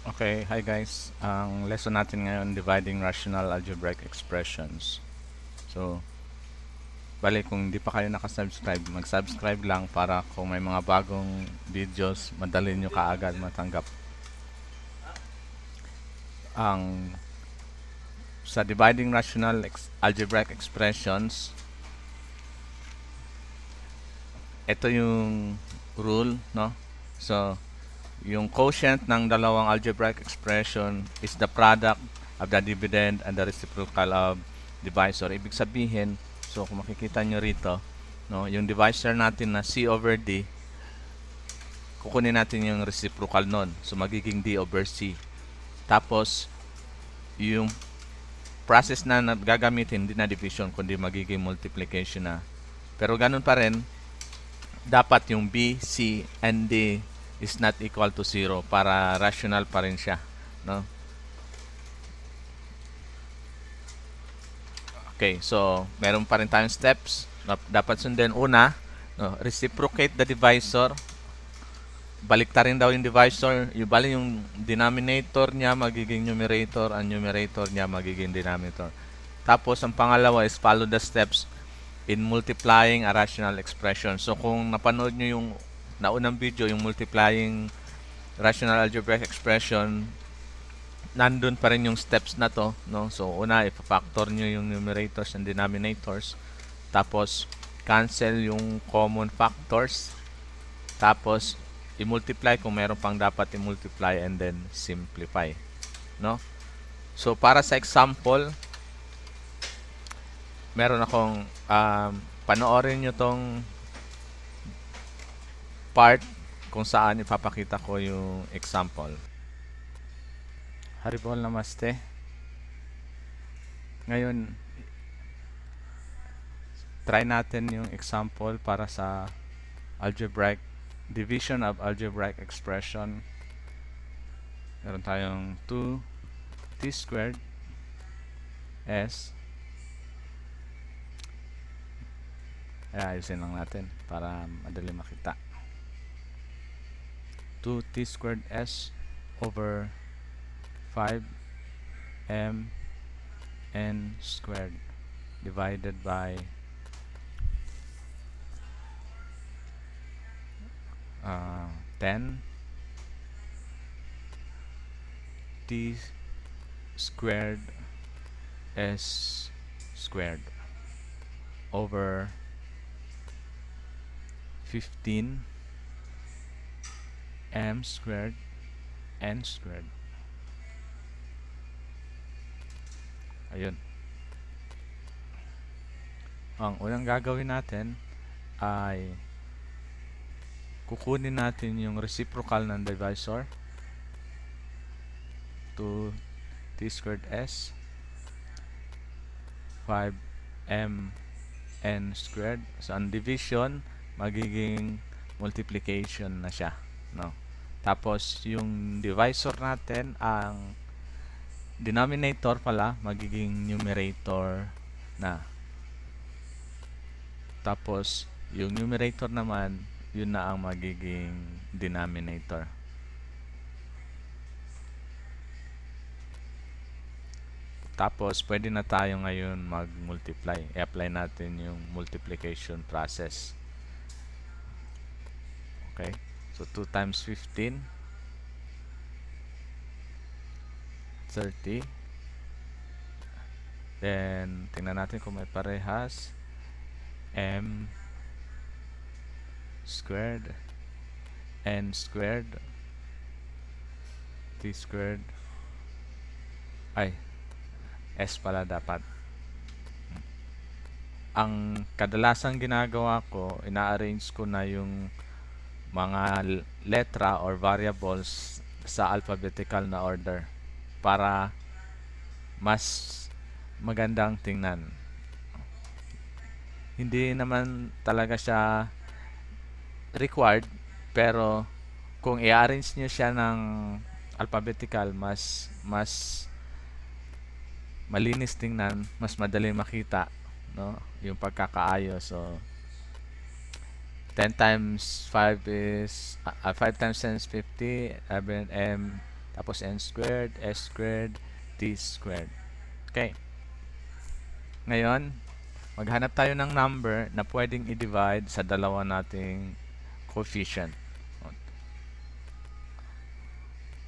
Okay, hi guys. Ang lesson natin ngayon, dividing rational algebraic expressions. So, bali kung hindi pa kayo nakasubscribe, mag-subscribe lang para kung may mga bagong videos, madali nyo kaagad matanggap. Ang sa dividing rational ex algebraic expressions, ito yung rule, no? So, yung quotient ng dalawang algebraic expression is the product of the dividend and the reciprocal of divisor. Ibig sabihin, so kung makikita nyo rito, no, yung divisor natin na C over D, kukunin natin yung reciprocal nun. So magiging D over C. Tapos, yung process na gagamitin, hindi na division, kundi magiging multiplication na. Pero ganun pa rin, dapat yung B, C, and D is not equal to 0 para rational pa rin siya no? Okay so meron pa rin tayong steps. Dapat sundin. Una no, reciprocate the divisor. Balik rin daw yung divisor. Yung bali yung denominator niya magiging numerator ang numerator niya magiging denominator. Tapos ang pangalawa is follow the steps in multiplying a rational expression. So kung napanood nyo yung naunang video, yung multiplying rational algebraic expression, nandun pa rin yung steps na to. No? So, una, ipa-factor nyo yung numerators and denominators. Tapos, cancel yung common factors. Tapos, i-multiply kung meron pang dapat i-multiply and then simplify. No? So, para sa example, meron akong um, panoorin nyo tong part kung saan ipapakita ko yung example. Haribol namaste. Ngayon, try natin yung example para sa algebraic division of algebraic expression. Meron tayong 2 t squared s ayusin lang natin para madali makita. 2t squared s over 5 m n squared divided by uh, 10 t squared s squared over 15 m squared n squared. Ayun. Ang unang gagawin natin ay kukunin natin yung reciprocal ng divisor 2 t squared s 5 m n squared. So ang division magiging multiplication na siya no tapos yung divisor natin ang denominator pala magiging numerator na. Tapos yung numerator naman yun na ang magiging denominator. Tapos pwede na tayo ngayon mag multiply i-apply natin yung multiplication process. Okay So 2 times 15 30 Then tingnan natin kung may parehas. M squared. N squared. T squared. Ay S pala dapat. Ang kadalasang ginagawa ko ina-arrange ko na yung mga letra or variables sa alphabetical na order para mas magandang tingnan. Hindi naman talaga siya required pero kung i-arrange niyo siya ng alphabetical mas mas malinis tingnan, mas madali makita no yung pagkakaayos so 10 times 5 is uh, 5 times 10 is 50 11 m tapos n squared, s squared, t squared. Okay. Ngayon, maghanap tayo ng number na pwedeng i-divide sa dalawa nating coefficient.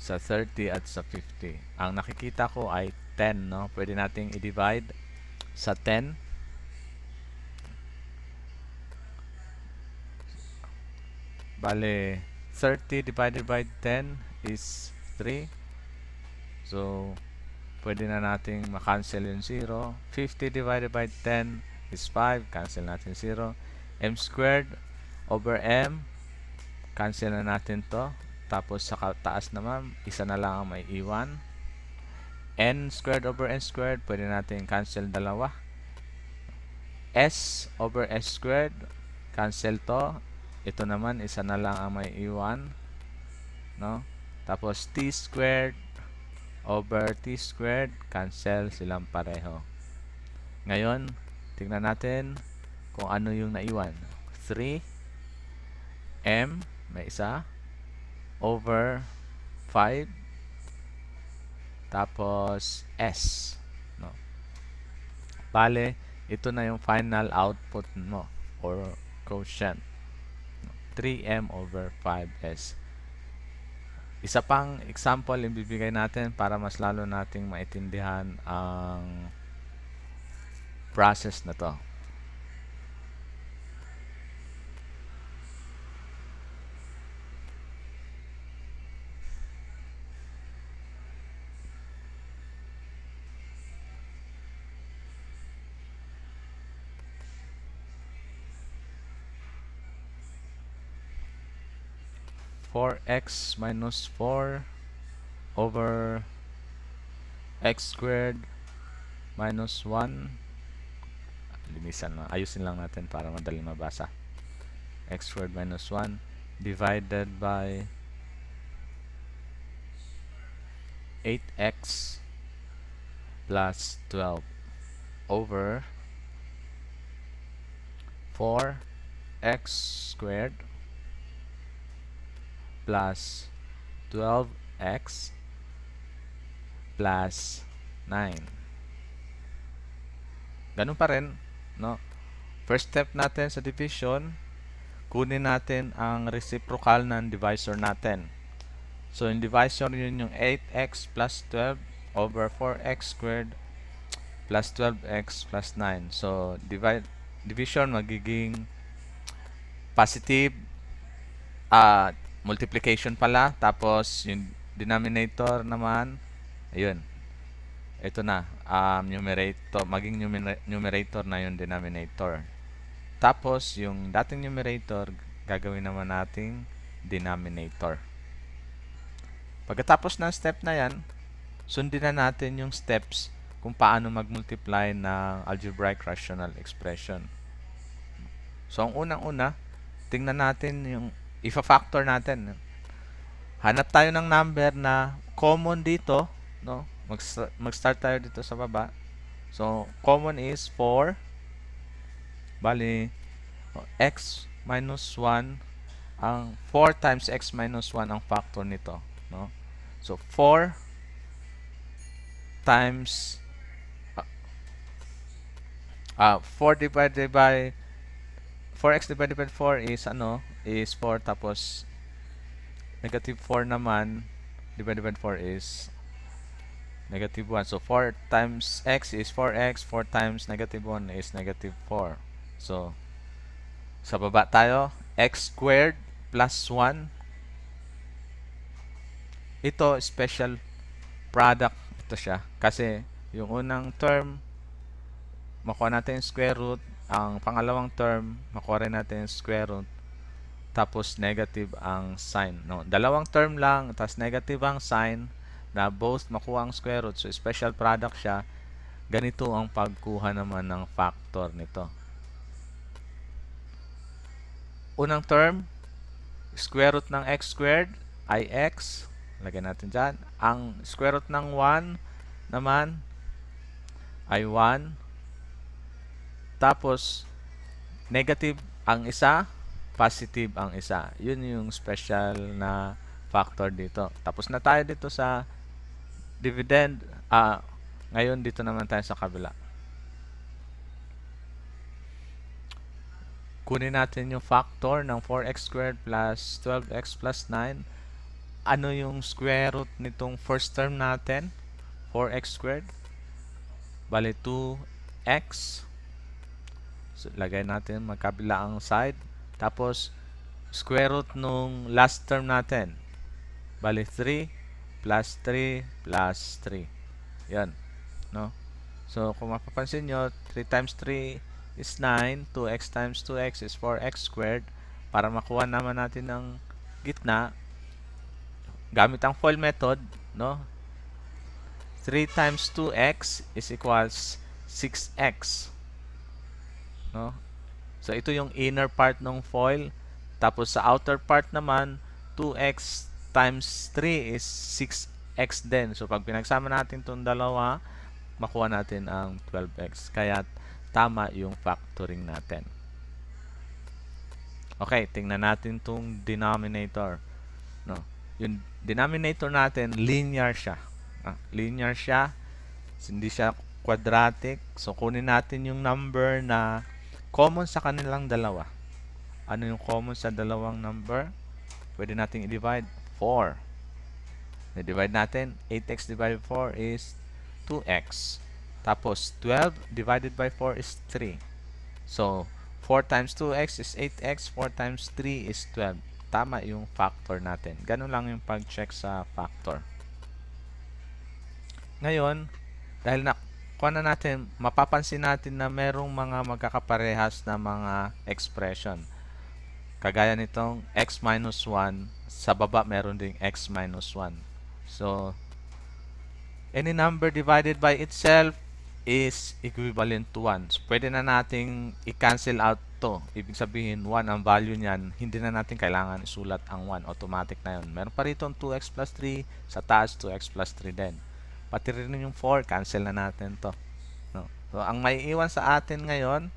Sa 30 at sa 50. Ang nakikita ko ay 10, no? Pwede nating i-divide sa 10. Bale, 30 divided by 10 is 3. So, pwede na nating makancel yung 0. 50 divided by 10 is 5. Cancel natin 0. m squared over m. Cancel na natin to. Tapos sa taas naman, isa na lang ang may iwan. n squared over n squared, pwede natin cancel dalawa. s over s squared, cancel to. Ito naman, isa na lang ang may iwan. No? Tapos t squared over t squared, cancel silang pareho. Ngayon, tingnan natin kung ano yung naiwan. 3 m, may isa, over 5 tapos S no bale ito na yung final output mo or quotient 3m over 5s isa pang example yung bibigay natin para mas lalo nating maintindihan ang process na to four x minus 4 over x squared minus 1 linisan lang, ayusin lang natin para madali mabasa. X squared minus 1 divided by 8x plus 12 over 4x squared plus 12x plus 9. Ganun pa rin, no? First step natin sa division, kunin natin ang reciprocal ng divisor natin. So, yung divisor yun yung 8x plus 12 over 4x squared plus 12x plus 9. So, divide, division magiging positive uh, multiplication pala. Tapos, yung denominator naman, ayun. Ito na, um, numerator, maging numerator na yung denominator. Tapos, yung dating numerator, gagawin naman nating denominator. Pagkatapos ng step na yan, sundin na natin yung steps kung paano mag-multiply ng algebraic rational expression. So, ang unang-una, tingnan natin yung ifa-factor natin. Hanap tayo ng number na common dito, no? Mag-start tayo dito sa baba. So, common is 4. Bali, x minus 1 ang 4 times x minus 1 ang factor nito, no? So, 4 times uh, uh, 4 divided by 4x divided by 4 is ano is 4 tapos negative 4 naman divided by 4 is negative 1. So 4 times x is 4x, 4 times negative 1 is negative 4. So sa baba tayo, x squared plus 1. Ito special product ito siya kasi yung unang term makuha natin square root, ang pangalawang term makuha rin natin square root tapos negative ang sign. No? Dalawang term lang, tapos negative ang sign na both makuha ang square root. So, special product siya. Ganito ang pagkuha naman ng factor nito. Unang term, square root ng x squared ay x. Lagyan natin dyan. Ang square root ng 1 naman ay 1. Tapos, negative ang isa, positive ang isa. Yun yung special na factor dito. Tapos na tayo dito sa dividend. Ah, ngayon dito naman tayo sa kabila. Kunin natin yung factor ng 4x squared plus 12x plus 9. Ano yung square root nitong first term natin? 4x squared. Bali 2x. So, lagay natin magkabila ang side. Tapos, square root nung last term natin. Bali 3 plus 3 plus 3. Yan. No? So, kung mapapansin nyo, 3 times 3 is 9. 2x times 2x is 4x squared. Para makuha naman natin ang gitna, gamit ang FOIL method, no? 3 times 2x is equals 6x. No? So, ito yung inner part ng foil. Tapos, sa outer part naman, 2x times 3 is 6x din. So, pag pinagsama natin itong dalawa, makuha natin ang 12x. Kaya, tama yung factoring natin. Okay, tingnan natin itong denominator. No? Yung denominator natin, linear siya. Ah, linear siya. Hindi siya quadratic. So, kunin natin yung number na common sa kanilang dalawa. Ano yung common sa dalawang number? Pwede nating i-divide 4. I-divide natin, 8x divided by 4 is 2x. Tapos, 12 divided by 4 is 3. So, 4 times 2x is 8x, 4 times 3 is 12. Tama yung factor natin. Ganun lang yung pag-check sa factor. Ngayon, dahil na kuha na natin, mapapansin natin na merong mga magkakaparehas na mga expression. Kagaya nitong x minus 1, sa baba meron ding x minus 1. So, any number divided by itself is equivalent to 1. So, pwede na nating i-cancel out to. Ibig sabihin, 1 ang value niyan. Hindi na natin kailangan isulat ang 1. Automatic na yun. Meron pa rito 2x plus 3. Sa taas, 2x plus 3 din. Pati rin yung 4, cancel na natin to. No? So, ang may iwan sa atin ngayon,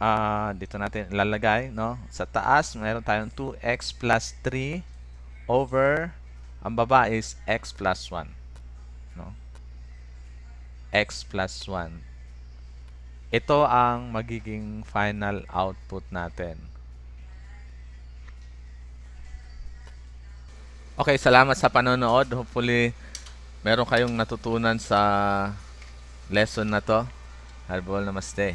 uh, dito natin lalagay, no? Sa taas, meron tayong 2x plus 3 over, ang baba is x plus 1. No? x plus 1. Ito ang magiging final output natin. Okay, salamat sa panonood. Hopefully, meron kayong natutunan sa lesson na to. Harbol, namaste.